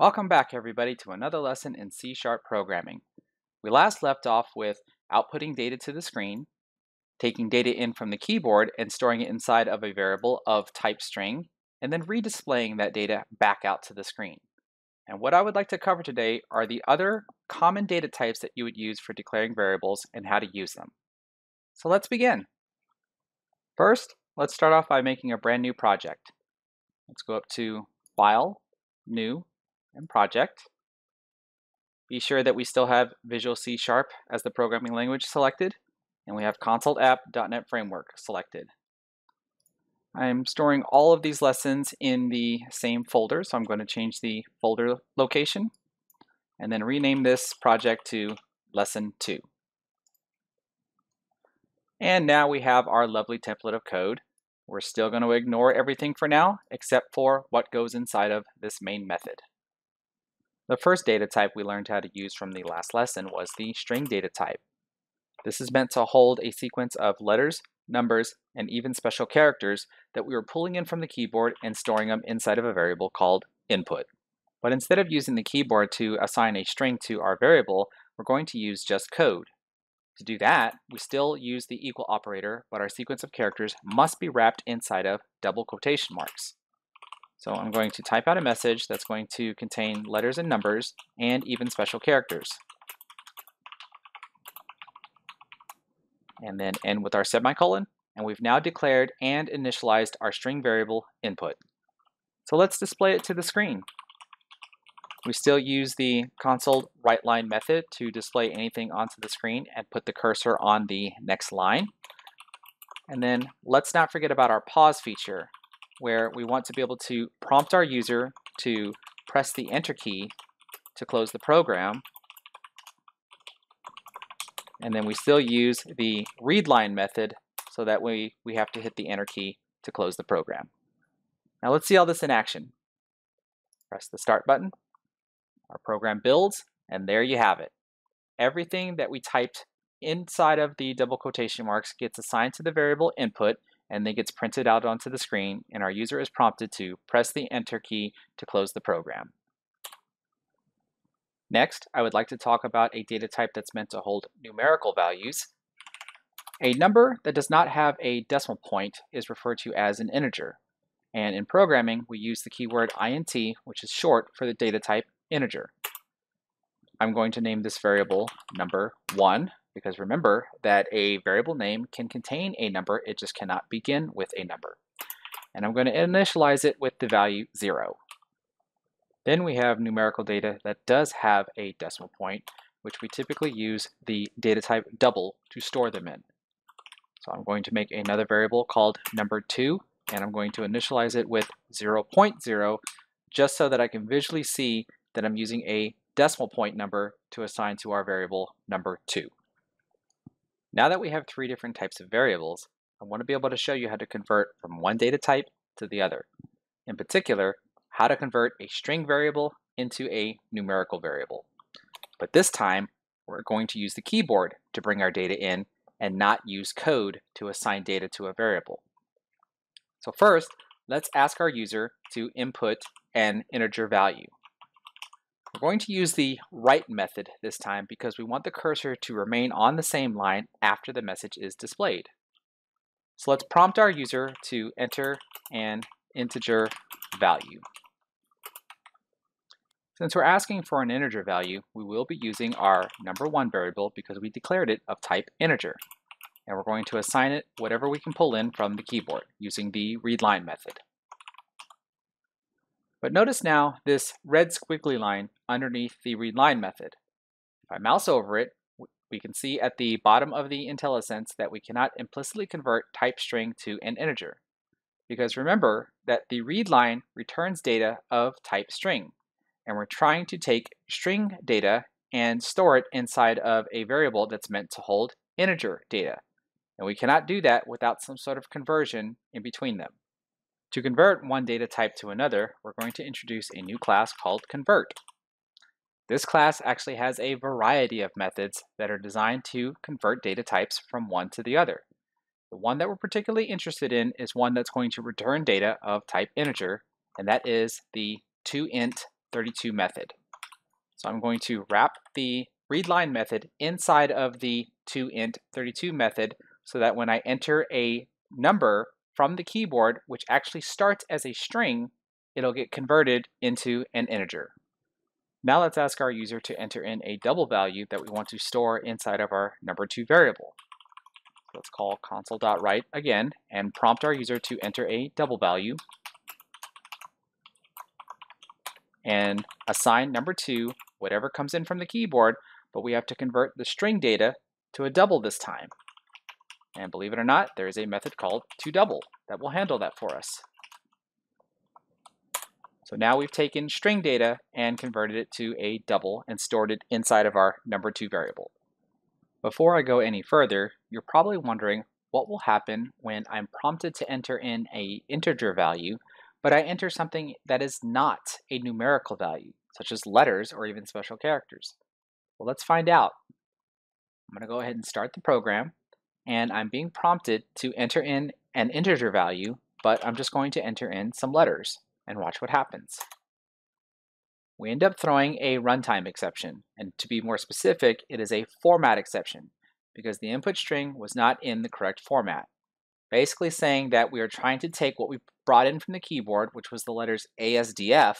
Welcome back everybody to another lesson in C-sharp programming. We last left off with outputting data to the screen, taking data in from the keyboard and storing it inside of a variable of type string, and then redisplaying that data back out to the screen. And what I would like to cover today are the other common data types that you would use for declaring variables and how to use them. So let's begin. First, let's start off by making a brand new project. Let's go up to File, New, and Project. Be sure that we still have Visual C Sharp as the programming language selected, and we have Console App.NET Framework selected. I'm storing all of these lessons in the same folder, so I'm going to change the folder location and then rename this project to Lesson 2. And now we have our lovely template of code. We're still going to ignore everything for now, except for what goes inside of this main method. The first data type we learned how to use from the last lesson was the string data type. This is meant to hold a sequence of letters, numbers, and even special characters that we were pulling in from the keyboard and storing them inside of a variable called input. But instead of using the keyboard to assign a string to our variable, we're going to use just code. To do that, we still use the equal operator, but our sequence of characters must be wrapped inside of double quotation marks. So I'm going to type out a message that's going to contain letters and numbers and even special characters. And then end with our semicolon. And we've now declared and initialized our string variable input. So let's display it to the screen. We still use the console write line method to display anything onto the screen and put the cursor on the next line. And then let's not forget about our pause feature where we want to be able to prompt our user to press the enter key to close the program. And then we still use the read line method so that we, we have to hit the enter key to close the program. Now let's see all this in action. Press the start button. Our program builds, and there you have it. Everything that we typed inside of the double quotation marks gets assigned to the variable input and then gets printed out onto the screen and our user is prompted to press the enter key to close the program. Next, I would like to talk about a data type that's meant to hold numerical values. A number that does not have a decimal point is referred to as an integer. And in programming, we use the keyword int, which is short for the data type integer. I'm going to name this variable number 1 because remember that a variable name can contain a number, it just cannot begin with a number. And I'm going to initialize it with the value 0. Then we have numerical data that does have a decimal point, which we typically use the data type double to store them in. So I'm going to make another variable called number2, and I'm going to initialize it with 0, 0.0, just so that I can visually see that I'm using a decimal point number to assign to our variable number 2. Now that we have three different types of variables, I want to be able to show you how to convert from one data type to the other. In particular, how to convert a string variable into a numerical variable. But this time, we're going to use the keyboard to bring our data in and not use code to assign data to a variable. So first, let's ask our user to input an integer value. We're going to use the write method this time because we want the cursor to remain on the same line after the message is displayed. So let's prompt our user to enter an integer value. Since we're asking for an integer value, we will be using our number one variable because we declared it of type integer. And we're going to assign it whatever we can pull in from the keyboard using the readline method. But notice now this red squiggly line underneath the readline method. If I mouse over it, we can see at the bottom of the IntelliSense that we cannot implicitly convert type string to an integer. Because remember that the readline returns data of type string, and we're trying to take string data and store it inside of a variable that's meant to hold integer data. And we cannot do that without some sort of conversion in between them. To convert one data type to another, we're going to introduce a new class called convert. This class actually has a variety of methods that are designed to convert data types from one to the other. The one that we're particularly interested in is one that's going to return data of type integer, and that is the toInt 32 method. So I'm going to wrap the readline method inside of the toInt32 method so that when I enter a number from the keyboard, which actually starts as a string, it'll get converted into an integer. Now let's ask our user to enter in a double value that we want to store inside of our number two variable. Let's call console.write again and prompt our user to enter a double value and assign number two whatever comes in from the keyboard, but we have to convert the string data to a double this time. And believe it or not, there is a method called toDouble that will handle that for us. So now we've taken string data and converted it to a double and stored it inside of our number two variable. Before I go any further, you're probably wondering what will happen when I'm prompted to enter in a integer value, but I enter something that is not a numerical value, such as letters or even special characters. Well, let's find out. I'm going to go ahead and start the program, and I'm being prompted to enter in an integer value, but I'm just going to enter in some letters and watch what happens. We end up throwing a runtime exception, and to be more specific, it is a format exception because the input string was not in the correct format. Basically saying that we are trying to take what we brought in from the keyboard, which was the letters ASDF,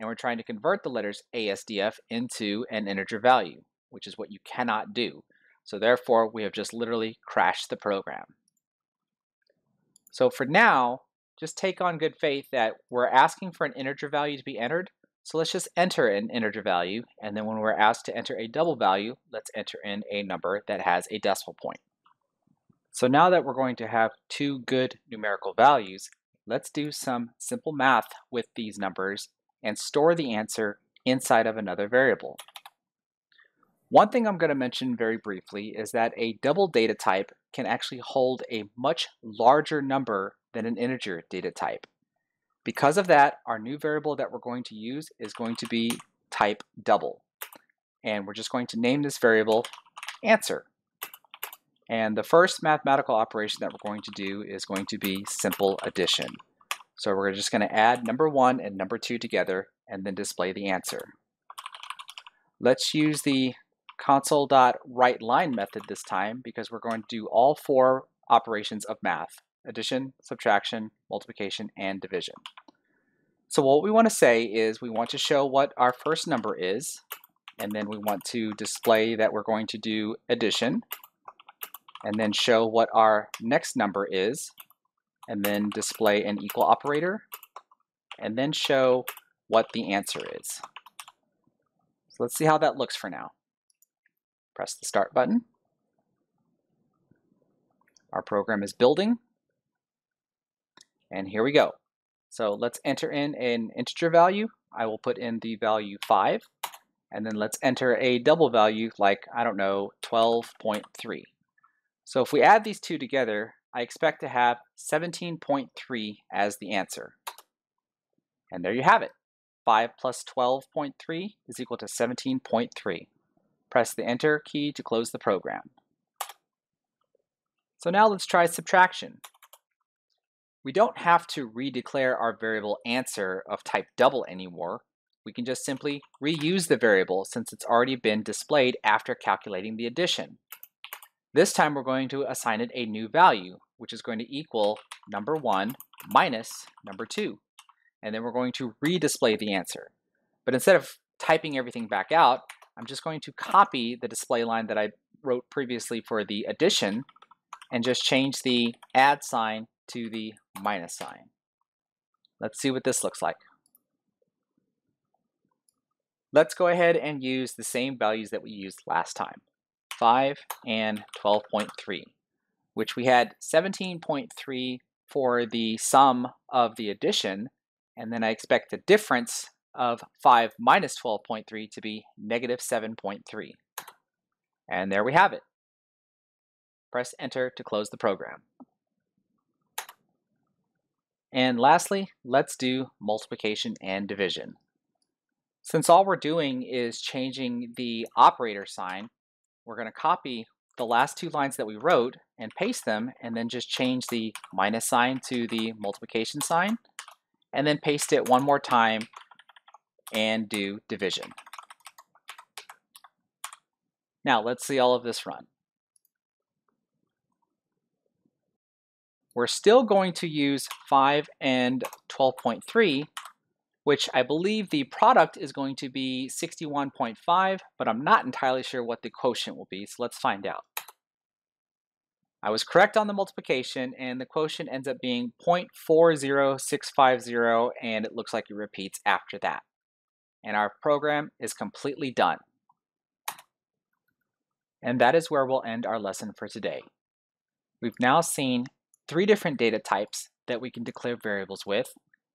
and we're trying to convert the letters ASDF into an integer value, which is what you cannot do. So therefore, we have just literally crashed the program. So for now, just take on good faith that we're asking for an integer value to be entered. So let's just enter an integer value. And then when we're asked to enter a double value, let's enter in a number that has a decimal point. So now that we're going to have two good numerical values, let's do some simple math with these numbers and store the answer inside of another variable. One thing I'm going to mention very briefly is that a double data type can actually hold a much larger number than an integer data type. Because of that, our new variable that we're going to use is going to be type double. And we're just going to name this variable answer. And the first mathematical operation that we're going to do is going to be simple addition. So we're just going to add number one and number two together and then display the answer. Let's use the console.writeLine method this time because we're going to do all four operations of math addition, subtraction, multiplication, and division. So what we want to say is we want to show what our first number is, and then we want to display that we're going to do addition, and then show what our next number is, and then display an equal operator, and then show what the answer is. So let's see how that looks for now. Press the start button. Our program is building. And here we go. So let's enter in an integer value. I will put in the value 5. And then let's enter a double value like, I don't know, 12.3. So if we add these two together, I expect to have 17.3 as the answer. And there you have it. 5 plus 12.3 is equal to 17.3. Press the Enter key to close the program. So now let's try subtraction. We don't have to redeclare our variable answer of type double anymore. We can just simply reuse the variable since it's already been displayed after calculating the addition. This time we're going to assign it a new value, which is going to equal number 1 minus number 2. And then we're going to redisplay the answer. But instead of typing everything back out, I'm just going to copy the display line that I wrote previously for the addition and just change the add sign to the minus sign. Let's see what this looks like. Let's go ahead and use the same values that we used last time, 5 and 12.3, which we had 17.3 for the sum of the addition, and then I expect the difference of 5 minus 12.3 to be negative 7.3. And there we have it. Press enter to close the program. And lastly, let's do multiplication and division. Since all we're doing is changing the operator sign, we're going to copy the last two lines that we wrote and paste them and then just change the minus sign to the multiplication sign and then paste it one more time and do division. Now let's see all of this run. We're still going to use 5 and 12.3, which I believe the product is going to be 61.5, but I'm not entirely sure what the quotient will be, so let's find out. I was correct on the multiplication, and the quotient ends up being 0.40650, and it looks like it repeats after that. And our program is completely done. And that is where we'll end our lesson for today. We've now seen three different data types that we can declare variables with,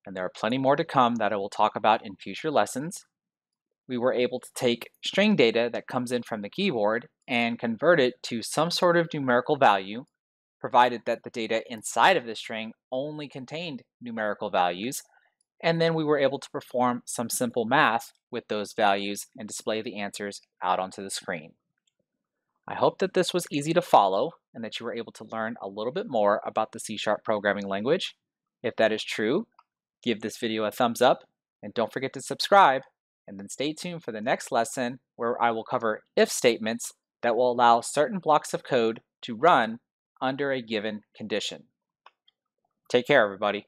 and there are plenty more to come that I will talk about in future lessons. We were able to take string data that comes in from the keyboard and convert it to some sort of numerical value, provided that the data inside of the string only contained numerical values, and then we were able to perform some simple math with those values and display the answers out onto the screen. I hope that this was easy to follow and that you were able to learn a little bit more about the C-sharp programming language. If that is true, give this video a thumbs up and don't forget to subscribe and then stay tuned for the next lesson where I will cover if statements that will allow certain blocks of code to run under a given condition. Take care, everybody.